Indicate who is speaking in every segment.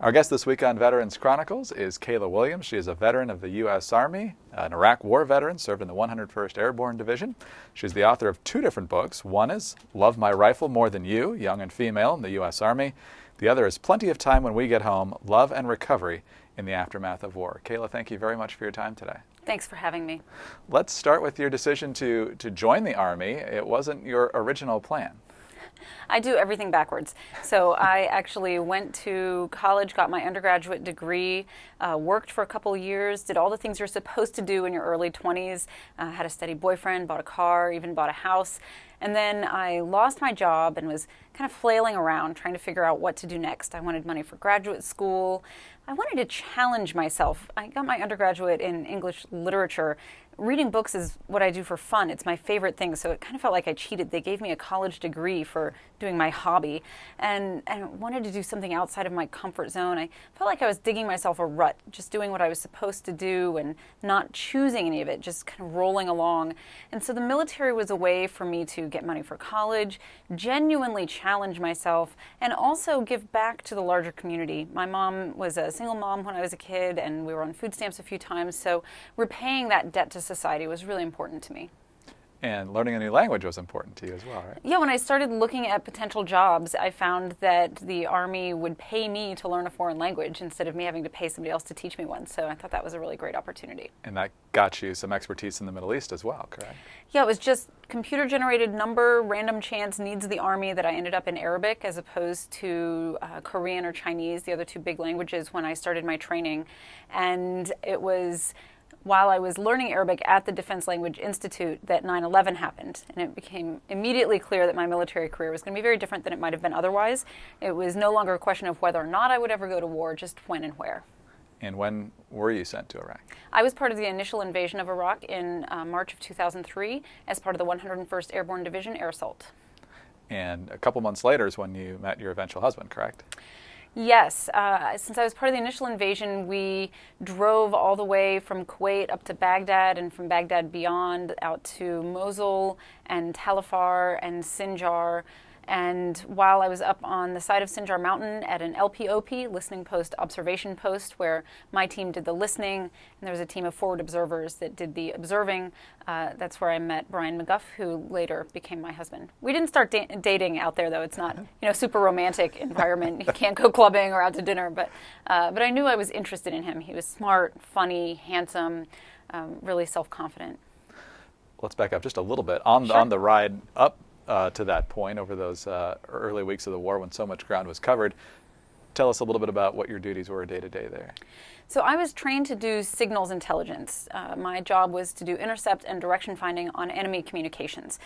Speaker 1: Our guest this week on Veterans Chronicles is Kayla Williams. She is a veteran of the U.S. Army, an Iraq War veteran, served in the 101st Airborne Division. She's the author of two different books. One is Love My Rifle More Than You, Young and Female in the U.S. Army. The other is Plenty of Time When We Get Home, Love and Recovery in the Aftermath of War. Kayla, thank you very much for your time today.
Speaker 2: Thanks for having me.
Speaker 1: Let's start with your decision to, to join the Army. It wasn't your original plan.
Speaker 2: I do everything backwards. So I actually went to college, got my undergraduate degree, uh, worked for a couple years, did all the things you're supposed to do in your early 20s, uh, had a steady boyfriend, bought a car, even bought a house. And then I lost my job and was kind of flailing around trying to figure out what to do next. I wanted money for graduate school. I wanted to challenge myself. I got my undergraduate in English literature reading books is what I do for fun. It's my favorite thing. So it kind of felt like I cheated. They gave me a college degree for doing my hobby and, and wanted to do something outside of my comfort zone. I felt like I was digging myself a rut, just doing what I was supposed to do and not choosing any of it, just kind of rolling along. And so the military was a way for me to get money for college, genuinely challenge myself, and also give back to the larger community. My mom was a single mom when I was a kid, and we were on food stamps a few times. So repaying that debt to society was really important to me.
Speaker 1: And learning a new language was important to you as well, right?
Speaker 2: Yeah, when I started looking at potential jobs, I found that the Army would pay me to learn a foreign language instead of me having to pay somebody else to teach me one. So I thought that was a really great opportunity.
Speaker 1: And that got you some expertise in the Middle East as well, correct?
Speaker 2: Yeah, it was just computer generated number, random chance needs the Army that I ended up in Arabic as opposed to uh, Korean or Chinese, the other two big languages when I started my training. And it was while I was learning Arabic at the Defense Language Institute that 9 11 happened. And it became immediately clear that my military career was going to be very different than it might have been otherwise. It was no longer a question of whether or not I would ever go to war, just when and where.
Speaker 1: And when were you sent to Iraq?
Speaker 2: I was part of the initial invasion of Iraq in uh, March of 2003 as part of the 101st Airborne Division Air Assault.
Speaker 1: And a couple months later is when you met your eventual husband, correct?
Speaker 2: Yes, uh, since I was part of the initial invasion, we drove all the way from Kuwait up to Baghdad and from Baghdad beyond out to Mosul and Tal Afar and Sinjar. And while I was up on the side of Sinjar Mountain at an LPOP, listening post observation post, where my team did the listening, and there was a team of forward observers that did the observing, uh, that's where I met Brian McGough, who later became my husband. We didn't start da- dating out there, though. It's not, you know, super romantic environment. you can't go clubbing or out to dinner, but uh, but I knew I was interested in him. He was smart, funny, handsome, um, really self confident.
Speaker 1: Let's back up just a little bit on
Speaker 2: sure.
Speaker 1: on the ride up uh, to that point over those uh, early weeks of the war when so much ground was covered. Tell us a little bit about what your duties were day to day there.
Speaker 2: So I was trained to do signals intelligence. Uh, my job was to do intercept and direction finding on enemy communications.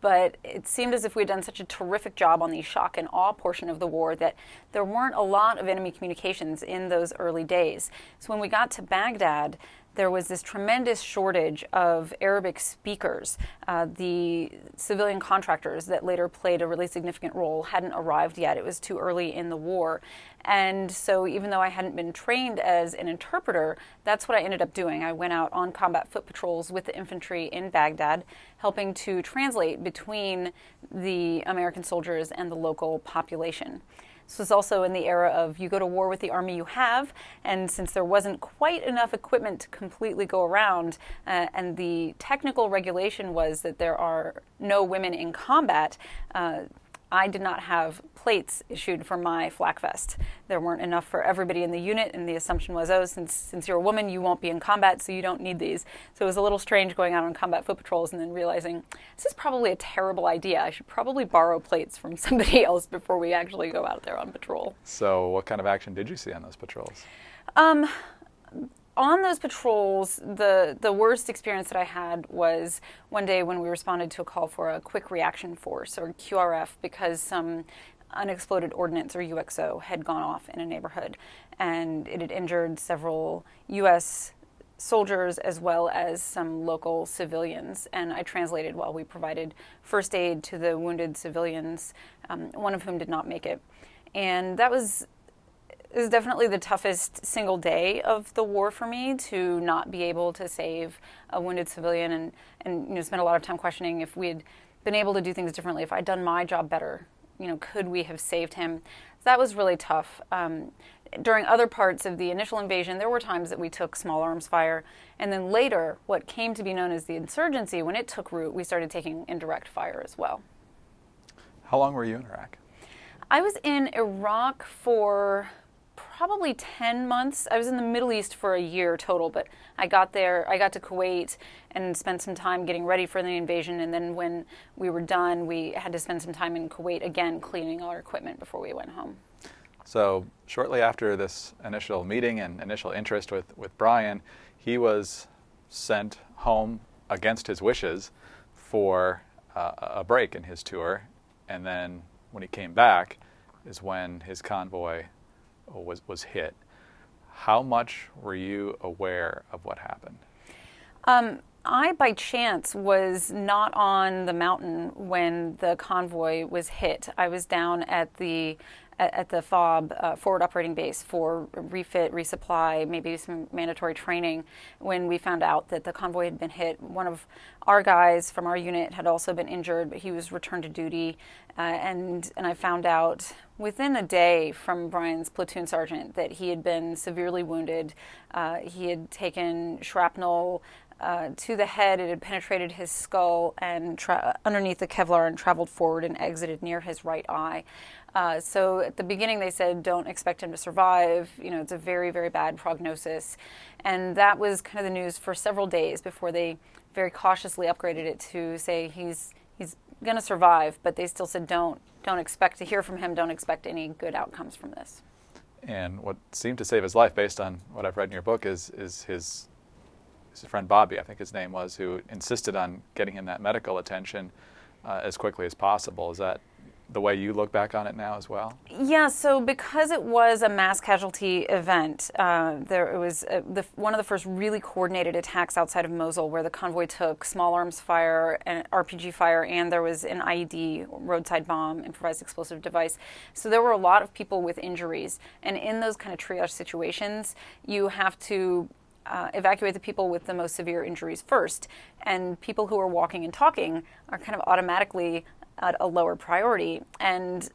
Speaker 2: But it seemed as if we had done such a terrific job on the shock and awe portion of the war that there weren't a lot of enemy communications in those early days. So when we got to Baghdad, there was this tremendous shortage of Arabic speakers. Uh, the civilian contractors that later played a really significant role hadn't arrived yet. It was too early in the war. And so, even though I hadn't been trained as an interpreter, that's what I ended up doing. I went out on combat foot patrols with the infantry in Baghdad, helping to translate between the American soldiers and the local population. This was also in the era of you go to war with the army you have, and since there wasn't quite enough equipment to completely go around, uh, and the technical regulation was that there are no women in combat. Uh, I did not have plates issued for my flak vest. There weren't enough for everybody in the unit, and the assumption was, oh, since, since you're a woman, you won't be in combat, so you don't need these. So it was a little strange going out on combat foot patrols and then realizing this is probably a terrible idea. I should probably borrow plates from somebody else before we actually go out there on patrol.
Speaker 1: So, what kind of action did you see on those patrols?
Speaker 2: Um, on those patrols, the, the worst experience that I had was one day when we responded to a call for a quick reaction force or QRF because some unexploded ordnance or UXO had gone off in a neighborhood and it had injured several U.S. soldiers as well as some local civilians. And I translated while we provided first aid to the wounded civilians, um, one of whom did not make it. And that was it was definitely the toughest single day of the war for me to not be able to save a wounded civilian and, and you know spend a lot of time questioning if we had been able to do things differently, if I'd done my job better, you know, could we have saved him? that was really tough. Um, during other parts of the initial invasion, there were times that we took small arms fire. And then later, what came to be known as the insurgency, when it took root, we started taking indirect fire as well.
Speaker 1: How long were you in Iraq?
Speaker 2: I was in Iraq for probably 10 months. I was in the Middle East for a year total, but I got there, I got to Kuwait and spent some time getting ready for the invasion. And then when we were done, we had to spend some time in Kuwait again cleaning all our equipment before we went home.
Speaker 1: So, shortly after this initial meeting and initial interest with, with Brian, he was sent home against his wishes for uh, a break in his tour. And then when he came back, is when his convoy was, was hit. How much were you aware of what happened?
Speaker 2: Um, I, by chance, was not on the mountain when the convoy was hit. I was down at the at, the FOB uh, forward operating base for refit, resupply, maybe some mandatory training. When we found out that the convoy had been hit, one of our guys from our unit had also been injured, but he was returned to duty, uh, and and I found out within a day from Brian's platoon sergeant that he had been severely wounded. Uh, he had taken shrapnel uh, to the head. It had penetrated his skull and underneath the Kevlar and traveled forward and exited near his right eye. Uh, so at the beginning, they said, don't expect him to survive. You know, it's a very, very bad prognosis. And that was kind of the news for several days before they very cautiously upgraded it to say he's he's going to survive, but they still said don't don't expect to hear from him. Don't expect any good outcomes from this.
Speaker 1: And what seemed to save his life, based on what I've read in your book, is is his his friend Bobby, I think his name was, who insisted on getting him that medical attention uh, as quickly as possible. Is that the way you look back on it now as well?
Speaker 2: Yeah, so because it was a mass casualty event, uh, there it was uh, the, one of the first really coordinated attacks outside of Mosul where the convoy took small arms fire and RPG fire, and there was an IED, roadside bomb, improvised explosive device. So there were a lot of people with injuries. And in those kind of triage situations, you have to uh, evacuate the people with the most severe injuries first. And people who are walking and talking are kind of automatically at a lower priority. And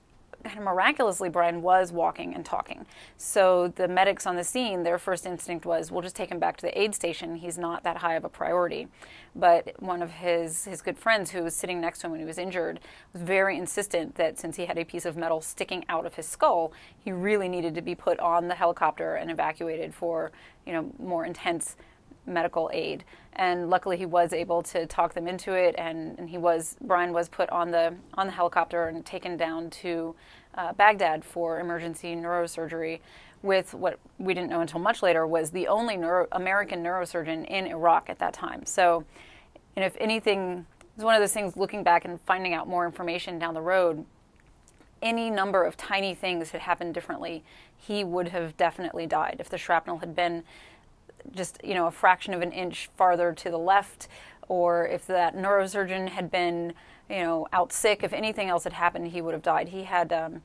Speaker 2: kind of miraculously, Brian was walking and talking. So the medics on the scene, their first instinct was, we'll just take him back to the aid station. He's not that high of a priority. But one of his, his good friends who was sitting next to him when he was injured was very insistent that since he had a piece of metal sticking out of his skull, he really needed to be put on the helicopter and evacuated for, you know, more intense medical aid. And luckily, he was able to talk them into it, and, and he was Brian was put on the on the helicopter and taken down to uh, Baghdad for emergency neurosurgery. With what we didn't know until much later was the only neuro, American neurosurgeon in Iraq at that time. So, and if anything, it's one of those things. Looking back and finding out more information down the road, any number of tiny things had happened differently, he would have definitely died if the shrapnel had been just you know a fraction of an inch farther to the left, or if that neurosurgeon had been you know out sick, if anything else had happened, he would have died. He had um,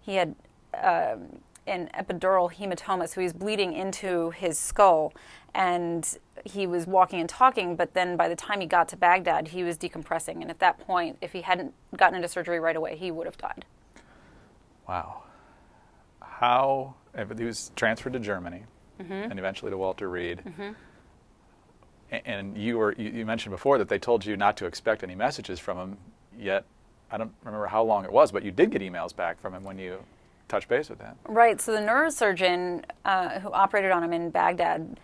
Speaker 2: he had um, an epidural hematoma, so he was bleeding into his skull, and he was walking and talking. But then by the time he got to Baghdad, he was decompressing, and at that point, if he hadn't gotten into surgery right away, he would have died.
Speaker 1: Wow. How? He was transferred to Germany mm-hmm. and eventually to Walter Reed. Mm-hmm. And you were you mentioned before that they told you not to expect any messages from him. Yet, I don't remember how long it was, but you did get emails back from him when you touched base with him.
Speaker 2: Right. So the neurosurgeon uh, who operated on him in Baghdad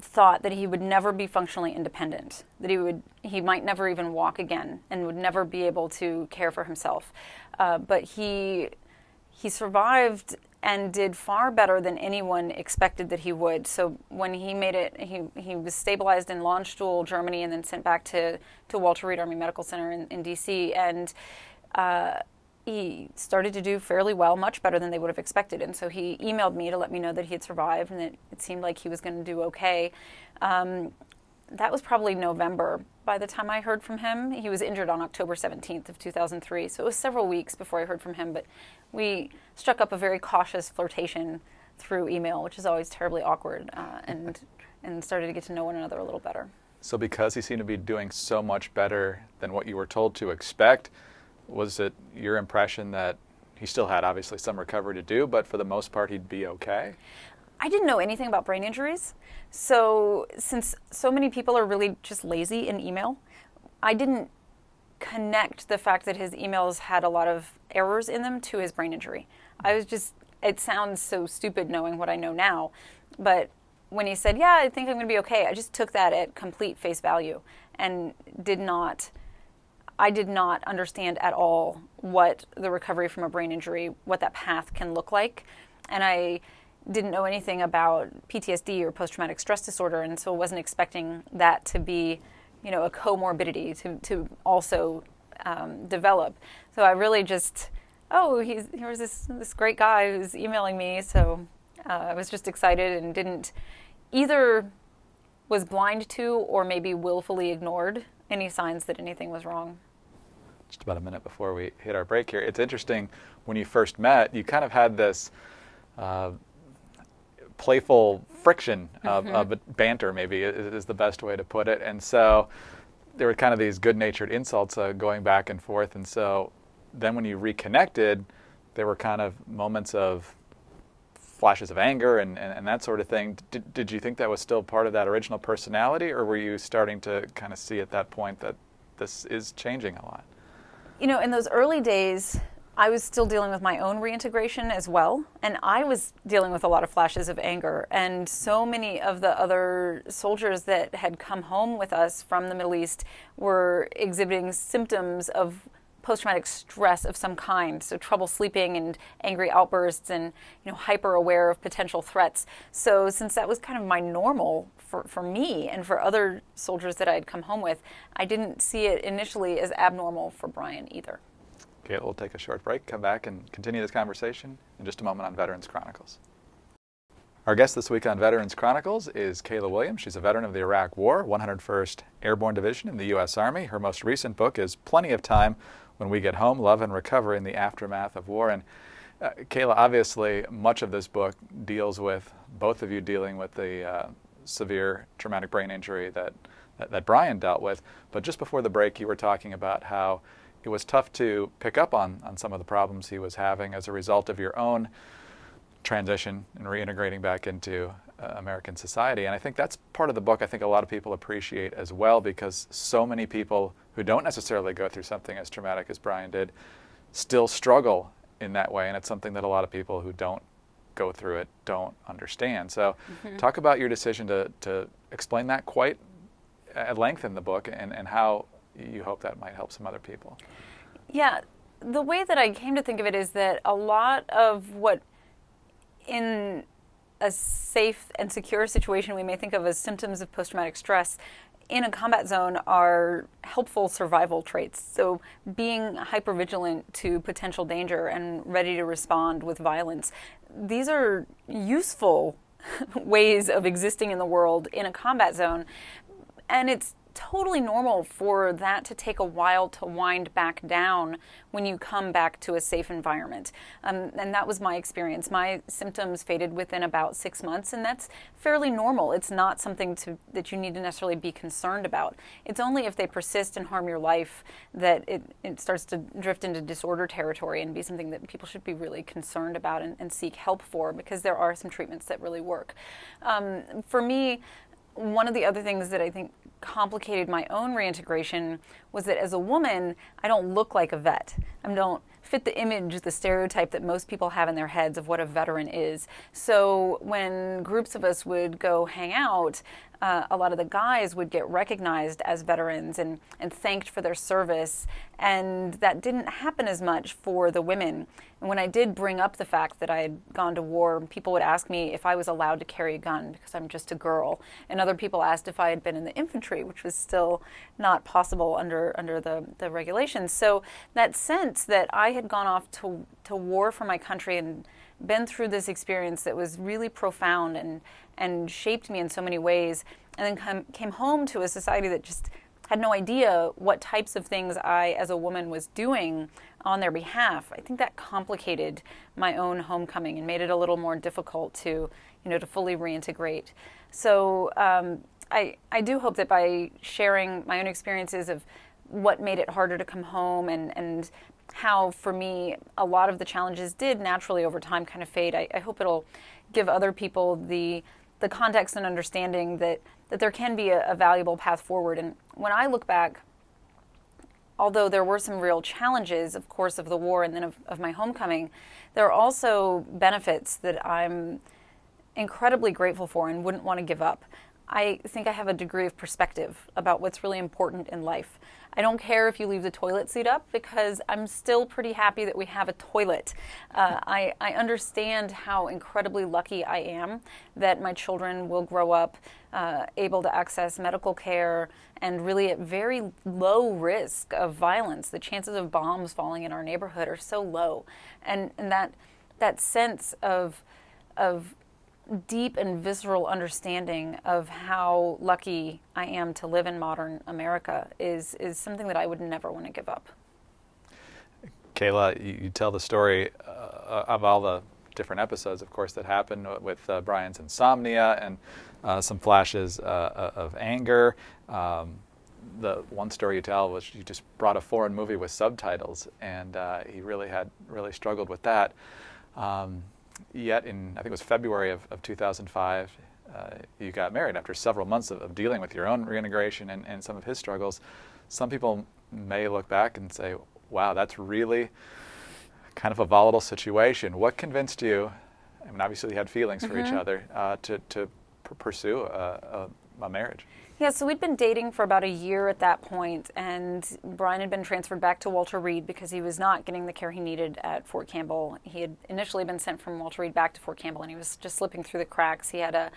Speaker 2: thought that he would never be functionally independent, that he would he might never even walk again, and would never be able to care for himself. Uh, but he he survived and did far better than anyone expected that he would. So when he made it, he, he was stabilized in Landstuhl, Germany, and then sent back to, to Walter Reed Army Medical Center in, in D.C. And uh, he started to do fairly well, much better than they would have expected. And so he emailed me to let me know that he had survived and that it seemed like he was going to do okay. Um, that was probably November by the time I heard from him. He was injured on October 17th of 2003, so it was several weeks before I heard from him, but we struck up a very cautious flirtation through email, which is always terribly awkward, uh, and and started to get to know one another a little better.
Speaker 1: So because he seemed to be doing so much better than what you were told to expect, was it your impression that he still had obviously some recovery to do, but for the most part, he'd be okay?
Speaker 2: I didn't know anything about brain injuries. So, since so many people are really just lazy in email, I didn't connect the fact that his emails had a lot of errors in them to his brain injury. I was just, it sounds so stupid knowing what I know now, but when he said, Yeah, I think I'm going to be okay, I just took that at complete face value and did not. I did not understand at all what the recovery from a brain injury, what that path can look like. And I didn't know anything about PTSD or post traumatic stress disorder, and so wasn't expecting that to be, you know, a comorbidity to, to also um, develop. So I really just, oh, he's, here's this, this great guy who's emailing me. So uh, I was just excited and didn't either was blind to or maybe willfully ignored any signs that anything was wrong.
Speaker 1: Just about a minute before we hit our break here, it's interesting when you first met, you kind of had this uh, playful friction of, mm-hmm. of banter, maybe is, is, the best way to put it. And so there were kind of these good natured insults uh, going back and forth. And so then when you reconnected, there were kind of moments of flashes of anger and, and, and, that sort of thing. Did, did you think that was still part of that original personality, or were you starting to kind of see at that point that this is changing a lot?
Speaker 2: You know, in those early days, I was still dealing with my own reintegration as well, and I was dealing with a lot of flashes of anger. And so many of the other soldiers that had come home with us from the Middle East were exhibiting symptoms of post traumatic stress of some kind, so trouble sleeping and angry outbursts and you know hyper aware of potential threats. So since that was kind of my normal for, for me and for other soldiers that I had come home with, I didn't see it initially as abnormal for Brian either.
Speaker 1: Okay, we'll take a short break, come back and continue this conversation in just a moment on Veterans Chronicles. Our guest this week on Veterans Chronicles is Kayla Williams. She's a veteran of the Iraq War, 101st Airborne Division in the U.S. Army. Her most recent book is Plenty of Time when we get home, love and recover in the aftermath of war. And uh, Kayla, obviously, much of this book deals with both of you dealing with the uh, severe traumatic brain injury that, that, that Brian dealt with. But just before the break, you were talking about how it was tough to pick up on, on some of the problems he was having as a result of your own transition and reintegrating back into uh, American society. And I think that's part of the book I think a lot of people appreciate as well because so many people who don't necessarily go through something as traumatic as Brian did still struggle in that way. And it's something that a lot of people who don't go through it don't understand. So, mm-hmm. talk about your decision to, to explain that quite at length in the book and, and how you hope that might help some other people.
Speaker 2: Yeah, the way that I came to think of it is that a lot of what in a safe and secure situation we may think of as symptoms of post traumatic stress in a combat zone are helpful survival traits. So, being hypervigilant to potential danger and ready to respond with violence, these are useful ways of existing in the world in a combat zone. And it's totally normal for that to take a while to wind back down when you come back to a safe environment. Um, and that was my experience. My symptoms faded within about six months, and that's fairly normal. It's not something to, that you need to necessarily be concerned about. It's only if they persist and harm your life that it, it starts to drift into disorder territory and be something that people should be really concerned about and, and seek help for because there are some treatments that really work. Um, for me, one of the other things that I think complicated my own reintegration was that as a woman, I don't look like a vet. I don't fit the image, the stereotype that most people have in their heads of what a veteran is. So when groups of us would go hang out, uh, a lot of the guys would get recognized as veterans and, and thanked for their service. And that didn't happen as much for the women. And when I did bring up the fact that I had gone to war, people would ask me if I was allowed to carry a gun because I'm just a girl. And other people asked if I had been in the infantry, which was still not possible under, under the, the regulations. So that sense that I had gone off to, to war for my country and been through this experience that was really profound and, and shaped me in so many ways, and then come, came home to a society that just had no idea what types of things I, as a woman, was doing on their behalf. I think that complicated my own homecoming and made it a little more difficult to, you know, to fully reintegrate. So um, I, I do hope that by sharing my own experiences of what made it harder to come home and, and how for me a lot of the challenges did naturally over time kind of fade. I, I hope it'll give other people the the context and understanding that that there can be a, a valuable path forward. And when I look back, although there were some real challenges, of course, of the war and then of, of my homecoming, there are also benefits that I'm incredibly grateful for and wouldn't want to give up. I think I have a degree of perspective about what's really important in life. I don't care if you leave the toilet seat up because I'm still pretty happy that we have a toilet. Uh, I, I understand how incredibly lucky I am that my children will grow up uh, able to access medical care and really at very low risk of violence. The chances of bombs falling in our neighborhood are so low. And, and that, that sense of, of deep and visceral understanding of how lucky I am to live in modern America is, is something that I would never want to give up.
Speaker 1: Kayla, you, tell the story uh, of all the different episodes, of course, that happened with uh, Brian's insomnia and uh, some flashes uh, of anger. Um, the one story you tell was you just brought a foreign movie with subtitles, and uh, he really had really struggled with that. Um, yet in, I think it was February of, of 2005, uh, you got married after several months of, of, dealing with your own reintegration and, and some of his struggles. Some people may look back and say, wow, that's really kind of a volatile situation. What convinced you, I mean, obviously you had feelings mm-hmm. for each mm-hmm. other, uh, to, to pursue a, a, a marriage?
Speaker 2: Yeah, so we'd been dating for about a year at that point, and Brian had been transferred back to Walter Reed because he was not getting the care he needed at Fort Campbell. He had initially been sent from Walter Reed back to Fort Campbell, and he was just slipping through the cracks. He had a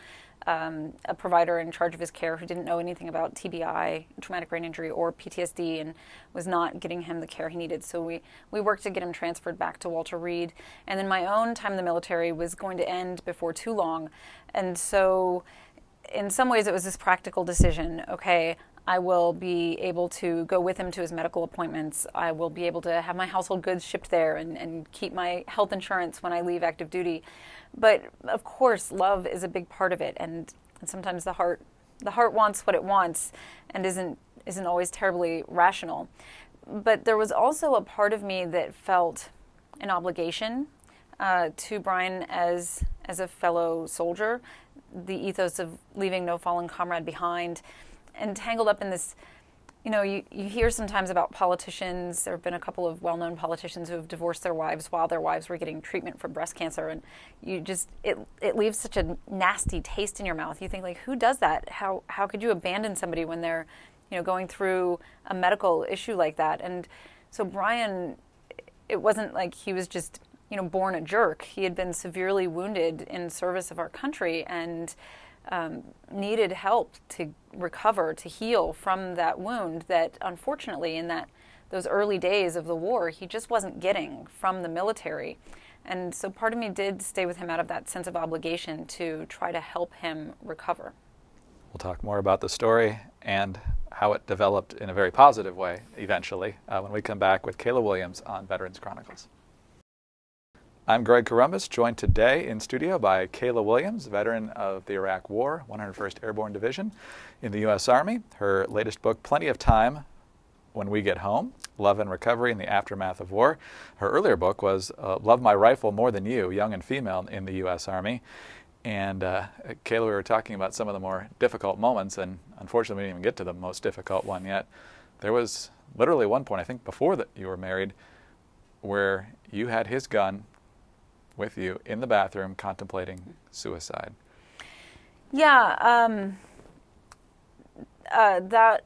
Speaker 2: um, a provider in charge of his care who didn't know anything about TBI, traumatic brain injury, or PTSD, and was not getting him the care he needed. So we, we worked to get him transferred back to Walter Reed. And then my own time in the military was going to end before too long. And so in some ways, it was this practical decision. Okay, I will be able to go with him to his medical appointments. I will be able to have my household goods shipped there and, and keep my health insurance when I leave active duty. But of course, love is a big part of it, and, and sometimes the heart the heart wants what it wants and isn't isn't always terribly rational. But there was also a part of me that felt an obligation uh, to Brian as as a fellow soldier the ethos of leaving no fallen comrade behind, and tangled up in this. You know, you, you hear sometimes about politicians. There have been a couple of well known politicians who have divorced their wives while their wives were getting treatment for breast cancer. And you just, it, it leaves such a nasty taste in your mouth. You think, like, who does that? How, how could you abandon somebody when they're, you know, going through a medical issue like that? And so Brian, it wasn't like he was just you know, born a jerk. He had been severely wounded in service of our country and um, needed help to recover, to heal from that wound that unfortunately in that those early days of the war, he just wasn't getting from the military. And so part of me did stay with him out of that sense of obligation to try to help him recover.
Speaker 1: We'll talk more about the story and how it developed in a very positive way eventually uh, when we come back with Kayla Williams on Veterans Chronicles. I'm Greg Corombos, joined today in studio by Kayla Williams, veteran of the Iraq War, 101st Airborne Division in the U.S. Army. Her latest book, Plenty of Time When We Get Home Love and Recovery in the Aftermath of War. Her earlier book was uh, Love My Rifle More Than You, Young and Female in the U.S. Army. And uh, Kayla, we were talking about some of the more difficult moments, and unfortunately, we didn't even get to the most difficult one yet. There was literally one point, I think, before that you were married, where you had his gun with you in the bathroom contemplating suicide.
Speaker 2: Yeah, um, uh, that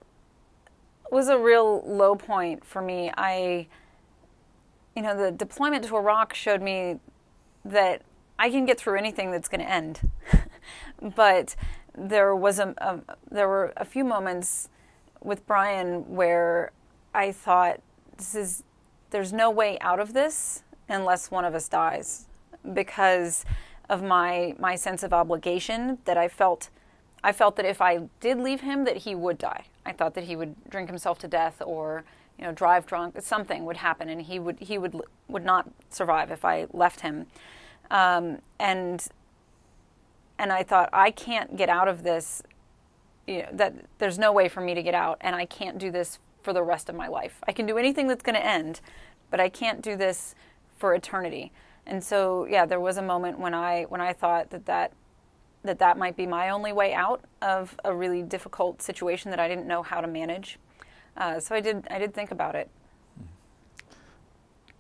Speaker 2: was a real low point for me. I, you know, the deployment to Iraq showed me that I can get through anything that's going to end. but there was a, a, there were a few moments with Brian where I thought this is there's no way out of this unless one of us dies because of my my sense of obligation that I felt I felt that if I did leave him that he would die. I thought that he would drink himself to death or you know drive drunk something would happen and he would he would would not survive if I left him. Um, and and I thought I can't get out of this you know, that there's no way for me to get out and I can't do this for the rest of my life. I can do anything that's going to end, but I can't do this for eternity. And so, yeah, there was a moment when I when I thought that that that that might be my only way out of a really difficult situation that I didn't know how to manage. Uh, so I did I did think about it.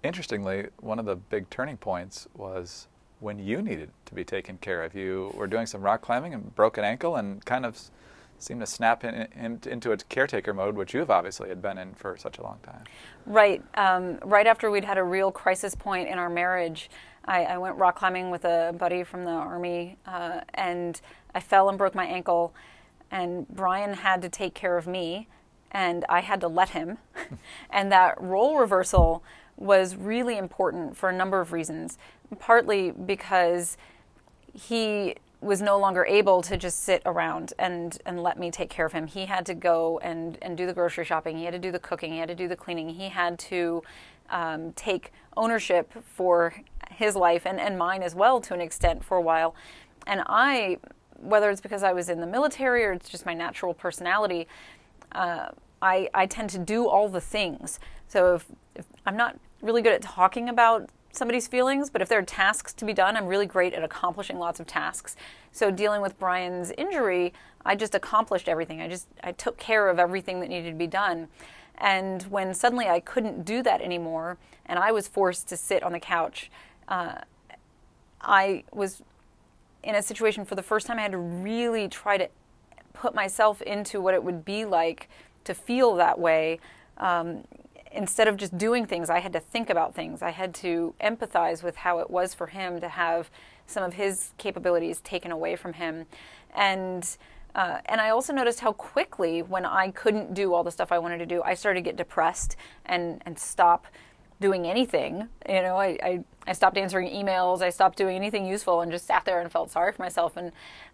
Speaker 1: Interestingly, one of the big turning points was when you needed to be taken care of. You were doing some rock climbing and broke an ankle and kind of seemed to snap in, in, into a caretaker mode, which you've obviously had been in for such a long time.
Speaker 2: Right. Um, right after we'd had a real crisis point in our marriage, I, I went rock climbing with a buddy from the army, uh, and I fell and broke my ankle. And Brian had to take care of me, and I had to let him. and that role reversal was really important for a number of reasons. Partly because he was no longer able to just sit around and, and let me take care of him. He had to go and, and do the grocery shopping. He had to do the cooking. He had to do the cleaning. He had to um, take ownership for his life and, and mine as well to an extent for a while. And I, whether it's because I was in the military or it's just my natural personality, uh, I, I tend to do all the things. So if, if I'm not really good at talking about somebody's feelings, but if there are tasks to be done, I'm really great at accomplishing lots of tasks. So dealing with Brian's injury, I just accomplished everything. I just I took care of everything that needed to be done. And when suddenly I couldn't do that anymore, and I was forced to sit on the couch, uh, I was in a situation for the first time. I had to really try to put myself into what it would be like to feel that way. Um, instead of just doing things, I had to think about things. I had to empathize with how it was for him to have some of his capabilities taken away from him. And uh, and I also noticed how quickly, when I couldn't do all the stuff I wanted to do, I started to get depressed and, and stop doing anything. You know, I, I, I stopped answering emails, I stopped doing anything useful, and just sat there and felt sorry for myself. And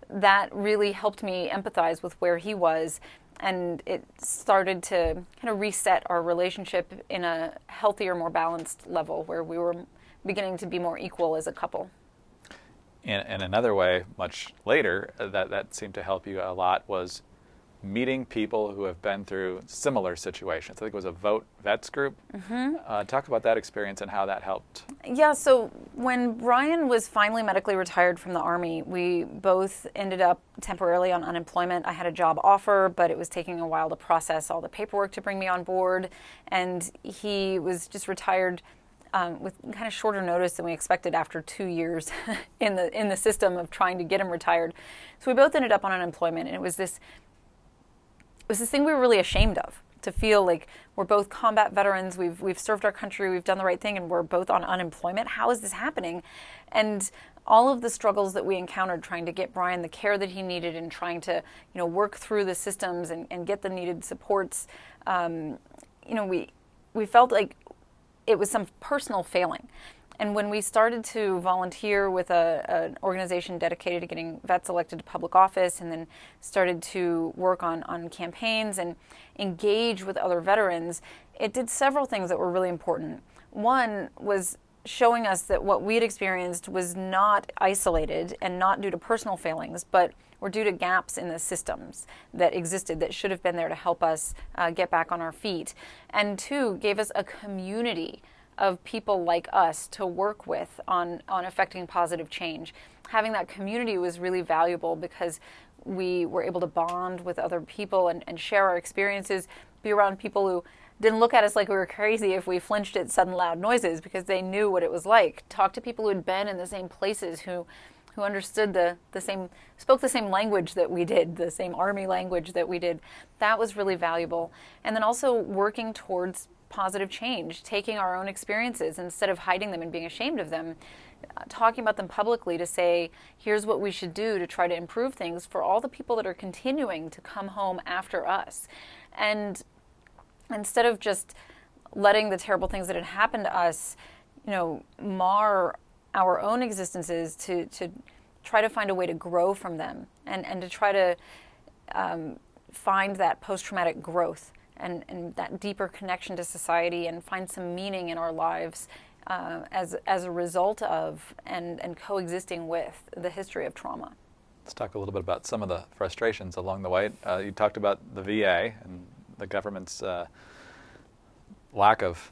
Speaker 2: that really helped me empathize with where he was. And it started to kind of reset our relationship in a healthier, more balanced level where we were beginning to be more equal as a couple.
Speaker 1: And, in another way, much later, that, that seemed to help you a lot was meeting people who have been through similar situations. I think it was a Vote Vets group. Mm-hmm. Uh, talk about that experience and how that helped.
Speaker 2: Yeah, so when Brian was finally medically retired from the Army, we both ended up temporarily on unemployment. I had a job offer, but it was taking a while to process all the paperwork to bring me on board. And he was just retired um, with kind of shorter notice than we expected after two years in the in the system of trying to get him retired. So we both ended up on unemployment, and it was this was this thing we were really ashamed of to feel like we're both combat veterans, we've we've served our country, we've done the right thing, and we're both on unemployment. How is this happening? And all of the struggles that we encountered trying to get Brian the care that he needed and trying to, you know, work through the systems and, and get the needed supports, um, you know, we we felt like it was some personal failing. And when we started to volunteer with a, an organization dedicated to getting vets elected to public office and then started to work on, on campaigns and engage with other veterans, it did several things that were really important. One was showing us that what we had experienced was not isolated and not due to personal failings, but were due to gaps in the systems that existed that should have been there to help us uh, get back on our feet. And two, gave us a community of people like us to work with on, on affecting positive change. Having that community was really valuable because we were able to bond with other people and, and share our experiences, be around people who didn't look at us like we were crazy if we flinched at sudden loud noises because they knew what it was like. Talk to people who had been in the same places who who understood the, the same spoke the same language that we did, the same army language that we did. That was really valuable. And then also working towards positive change, taking our own experiences instead of hiding them and being ashamed of them, uh, talking about them publicly to say, here's what we should do to try to improve things for all the people that are continuing to come home after us. And instead of just letting the terrible things that had happened to us, you know, mar our own existences to, to try to find a way to grow from them and, and to try to um, find that post traumatic growth and, and that deeper connection to society and find some meaning in our lives uh, as, as a result of and, and coexisting with the history of trauma.
Speaker 1: Let's talk a little bit about some of the frustrations along the way. Uh, you talked about the VA and the government's uh, lack of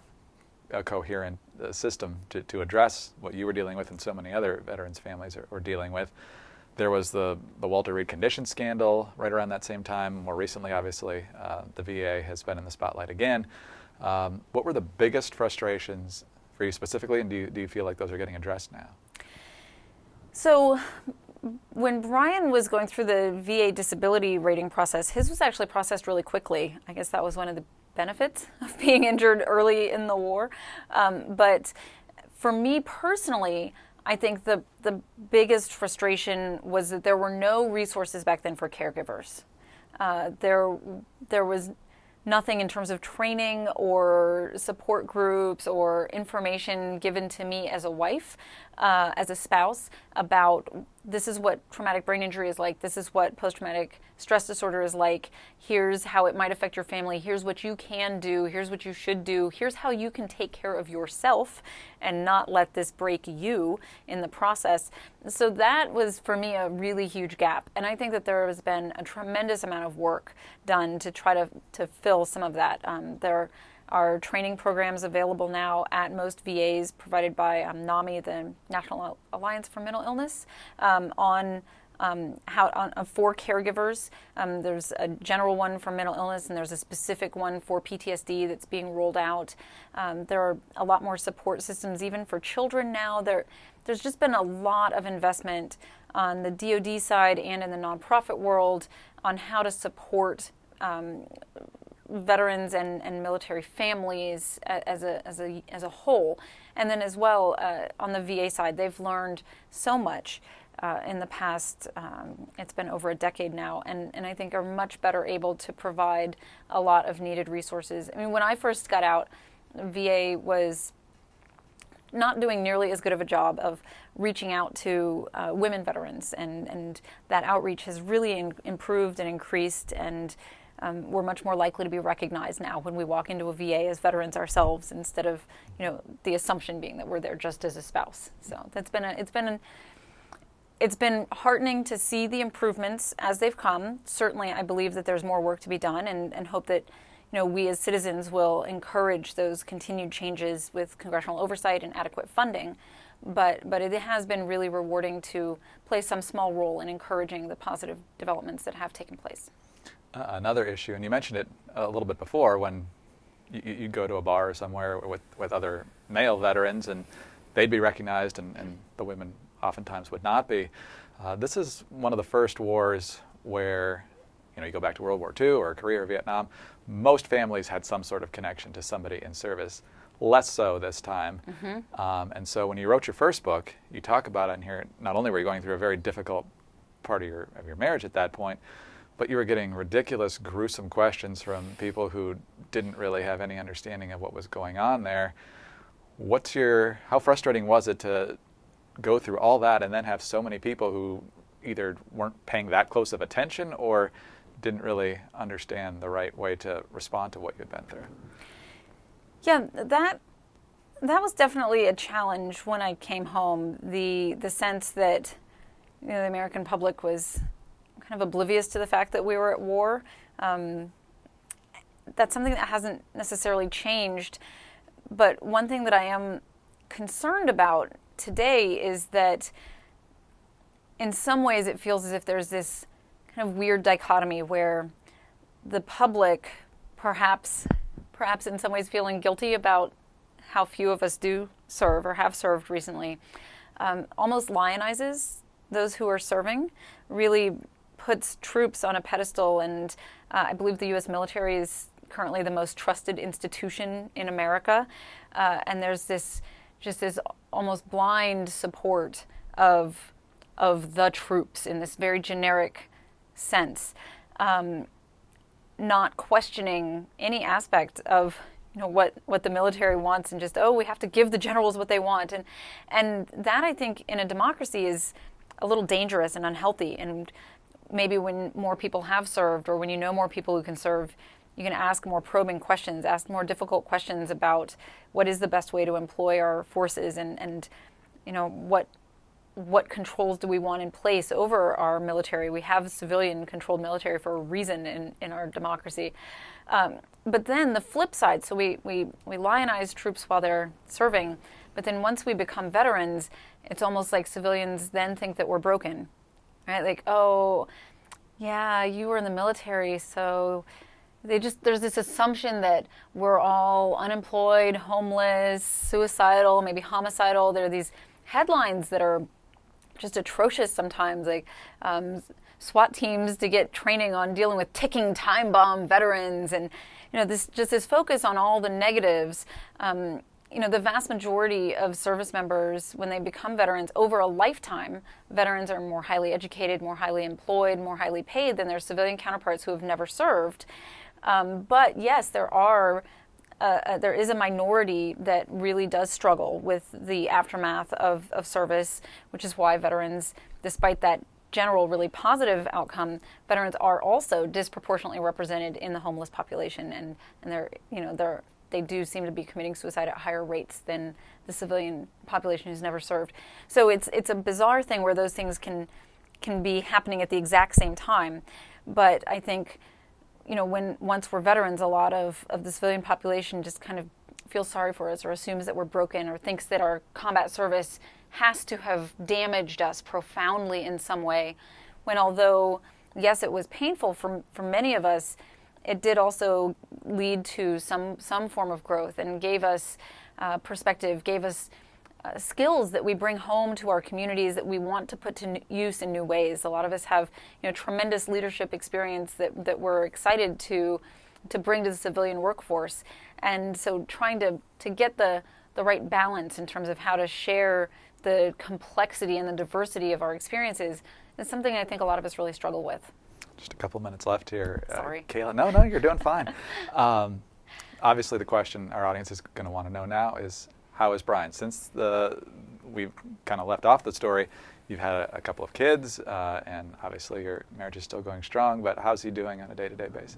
Speaker 1: a coherent uh, system to, to address what you were dealing with and so many other veterans' families are, are dealing with. There was the, the Walter Reed condition scandal right around that same time. More recently, obviously, uh, the VA has been in the spotlight again. Um, what were the biggest frustrations for you specifically, and do you, do you feel like those are getting addressed now?
Speaker 2: So, when Brian was going through the VA disability rating process, his was actually processed really quickly. I guess that was one of the benefits of being injured early in the war. Um, but for me personally, I think the, the biggest frustration was that there were no resources back then for caregivers. Uh, there, there was nothing in terms of training or support groups or information given to me as a wife, uh, as a spouse, about this is what traumatic brain injury is like, this is what post traumatic stress disorder is like, here's how it might affect your family, here's what you can do, here's what you should do, here's how you can take care of yourself and not let this break you in the process. So that was for me a really huge gap. And I think that there has been a tremendous amount of work done to try to, to fill some of that. Um, there are training programs available now at most VAs provided by um, NAMI, the National Alliance for Mental Illness, um, on um, how on, uh, for caregivers. Um, there's a general one for mental illness, and there's a specific one for PTSD that's being rolled out. Um, there are a lot more support systems, even for children now. There, there's just been a lot of investment on the DoD side and in the nonprofit world on how to support um, veterans and, and military families as a, as, a, as a whole. And then, as well, uh, on the VA side, they've learned so much. Uh, in the past, um, it's been over a decade now, and, and I think are much better able to provide a lot of needed resources. I mean, when I first got out, VA was not doing nearly as good of a job of reaching out to uh, women veterans, and, and that outreach has really in, improved and increased, and um, we're much more likely to be recognized now when we walk into a VA as veterans ourselves instead of you know the assumption being that we're there just as a spouse. So that's been a, it's been an, it's been heartening to see the improvements as they've come. Certainly, I believe that there's more work to be done, and, and hope that you know we as citizens will encourage those continued changes with congressional oversight and adequate funding. But but it has been really rewarding to play some small role in encouraging the positive developments that have taken place
Speaker 1: another issue, and you mentioned it a little bit before when you, you go to a bar or somewhere with, with other male veterans and they'd be recognized and, and the women oftentimes would not be. Uh, this is one of the first wars where, you know, you go back to World War II or Korea or Vietnam, most families had some sort of connection to somebody in service. Less so this time. Mm-hmm. Um, and so when you wrote your first book, you talk about it in here, not only were you going through a very difficult part of your, of your marriage at that point, but you were getting ridiculous, gruesome questions from people who didn't really have any understanding of what was going on there. What's your, how frustrating was it to go through all that and then have so many people who either weren't paying that close of attention or didn't really understand the right way to respond to what you'd been through?
Speaker 2: Yeah, that that was definitely a challenge when I came home. The the sense that you know, the American public was kind of oblivious to the fact that we were at war. Um, that's something that hasn't necessarily changed. But one thing that I am concerned about today is that in some ways it feels as if there's this kind of weird dichotomy where the public perhaps perhaps in some ways feeling guilty about how few of us do serve or have served recently um, almost lionizes those who are serving really puts troops on a pedestal, and uh, I believe the U.S. military is currently the most trusted institution in America. Uh, and there's this just this almost blind support of of the troops in this very generic sense, um, not questioning any aspect of you know what what the military wants and just oh we have to give the generals what they want and and that I think in a democracy is a little dangerous and unhealthy and maybe when more people have served or when you know more people who can serve, you can ask more probing questions, ask more difficult questions about what is the best way to employ our forces and, and you know what what controls do we want in place over our military? We have civilian controlled military for a reason in, in our democracy. Um, but then the flip side, so we, we, we lionize troops while they're serving, but then once we become veterans, it's almost like civilians then think that we're broken, right? Like, oh, yeah, you were in the military, so they just there's this assumption that we're all unemployed, homeless, suicidal, maybe homicidal. There are these headlines that are just atrocious sometimes, like um, SWAT teams to get training on dealing with ticking time bomb veterans, and you know this just this focus on all the negatives. Um, you know, the vast majority of service members, when they become veterans over a lifetime, veterans are more highly educated, more highly employed, more highly paid than their civilian counterparts who have never served. Um, but yes, there are. Uh, uh, there is a minority that really does struggle with the aftermath of, of service, which is why veterans, despite that general really positive outcome, veterans are also disproportionately represented in the homeless population, and and they're you know they're they do seem to be committing suicide at higher rates than the civilian population who's never served. So it's it's a bizarre thing where those things can can be happening at the exact same time, but I think you know, when once we're veterans, a lot of, of the civilian population just kind of feels sorry for us or assumes that we're broken or thinks that our combat service has to have damaged us profoundly in some way. When although, yes, it was painful for, for many of us, it did also lead to some, some form of growth and gave us uh, perspective, gave us uh, skills that we bring home to our communities that we want to put to use in new ways. A lot of us have, you know, tremendous leadership experience that, that we're excited to to bring to the civilian workforce. And so trying to, to get the, the right balance in terms of how to share the complexity and the diversity of our experiences is something I think a lot of us really struggle with.
Speaker 1: Just a couple minutes left here.
Speaker 2: Uh, Sorry.
Speaker 1: Uh, Kayla, no, no, you're doing fine. um, obviously, the question our audience is going to want to know now is how is Brian? Since the we've kind of left off the story, you've had a, a couple of kids, uh, and obviously your marriage is still going strong. But how's he doing on a day-to-day basis?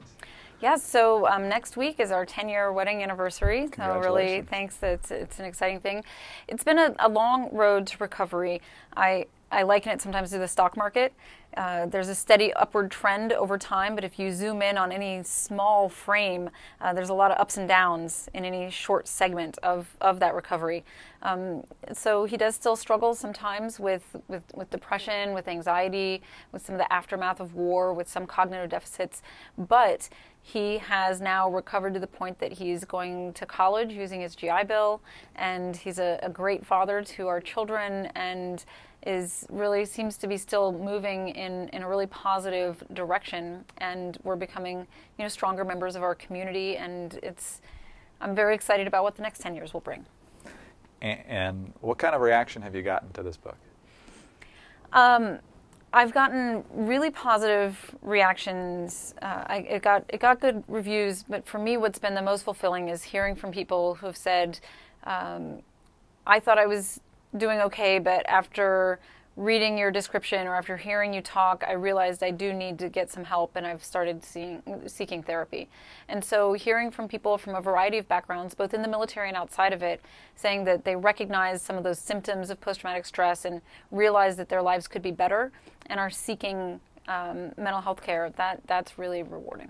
Speaker 2: Yeah, so um, next week is our 10-year wedding anniversary. So really, thanks. It's it's an exciting thing. It's been a, a long road to recovery. I I liken it sometimes to the stock market. Uh, there's a steady upward trend over time, but if you zoom in on any small frame, uh, there's a lot of ups and downs in any short segment of, of that recovery. Um, so he does still struggle sometimes with, with, with depression, with anxiety, with some of the aftermath of war, with some cognitive deficits, but he has now recovered to the point that he's going to college using his GI Bill, and he's a, a great father to our children and is really seems to be still moving in, in a really positive direction and we're becoming you know stronger members of our community and it's I'm very excited about what the next 10 years will bring.
Speaker 1: And, and what kind of reaction have you gotten to this book?
Speaker 2: Um, I've gotten really positive reactions. Uh, I, it got it got good reviews, but for me, what's been the most fulfilling is hearing from people who have said, um, "I thought I was doing okay, but after reading your description or after hearing you talk, I realized I do need to get some help and I've started seeing, seeking therapy. And so, hearing from people from a variety of backgrounds, both in the military and outside of it, saying that they recognize some of those symptoms of post traumatic stress and realize that their lives could be better and are seeking um, mental health care, that, that's really rewarding.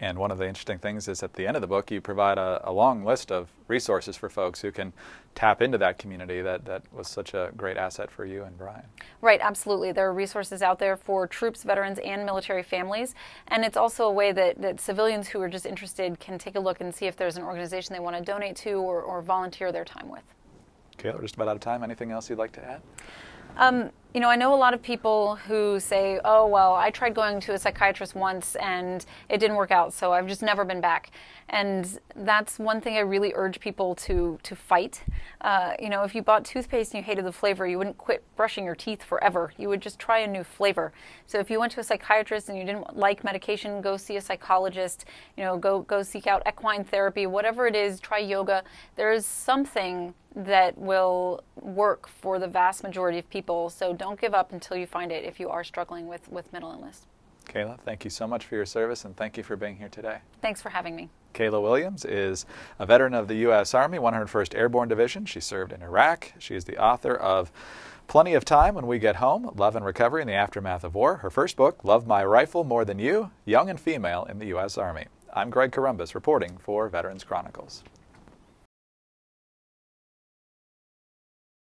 Speaker 1: And one of the interesting things is at the end of the book, you provide a, a, long list of resources for folks who can tap into that community that, that was such a great asset for you and Brian.
Speaker 2: Right, absolutely. There are resources out there for troops, veterans, and military families. And it's also a way that, that civilians who are just interested can take a look and see if there's an organization they want to donate to or, or volunteer their time with.
Speaker 1: Okay, we're just about out of time. Anything else you'd like to add?
Speaker 2: Um, you know, I know a lot of people who say, oh, well, I tried going to a psychiatrist once and it didn't work out, so I've just never been back. And that's one thing I really urge people to, to fight. Uh, you know, if you bought toothpaste and you hated the flavor, you wouldn't quit brushing your teeth forever. You would just try a new flavor. So if you went to a psychiatrist and you didn't like medication, go see a psychologist, you know, go, go seek out equine therapy, whatever it is, try yoga. There is something that will work for the vast majority of people. So don't give up until you find it if you are struggling with, with mental illness.
Speaker 1: Kayla, thank you so much for your service and thank you for being here today.
Speaker 2: Thanks for having me.
Speaker 1: Kayla Williams is a veteran of the U.S. Army, 101st Airborne Division. She served in Iraq. She is the author of Plenty of Time When We Get Home Love and Recovery in the Aftermath of War. Her first book, Love My Rifle More Than You Young and Female in the U.S. Army. I'm Greg Corombos reporting for Veterans Chronicles.